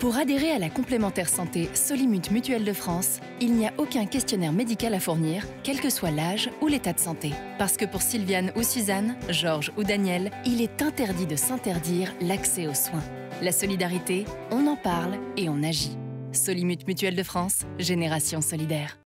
Pour adhérer à la complémentaire santé Solimut Mutuelle de France, il n'y a aucun questionnaire médical à fournir, quel que soit l'âge ou l'état de santé. Parce que pour Sylviane ou Suzanne, Georges ou Daniel, il est interdit de s'interdire l'accès aux soins. La solidarité, on en parle et on agit. Solimut Mutuelle de France, Génération Solidaire.